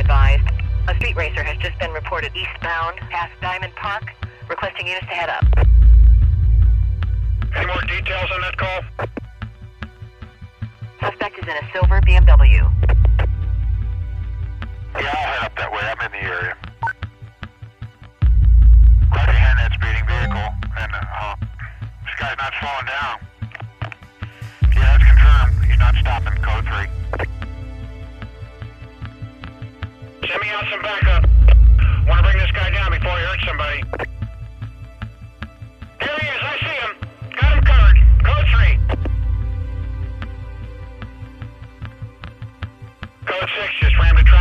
advised. A street racer has just been reported eastbound past Diamond Park, requesting units to head up. Any more details on that call? Suspect is in a silver BMW. Yeah, I'll head up that way. I'm in the area. Roger, hand that speeding vehicle, and uh, this guy's not slowing down. Send me out some backup. Want to bring this guy down before he hurts somebody. There he is. I see him. Got him covered. Code 3. Code 6 just rammed a truck.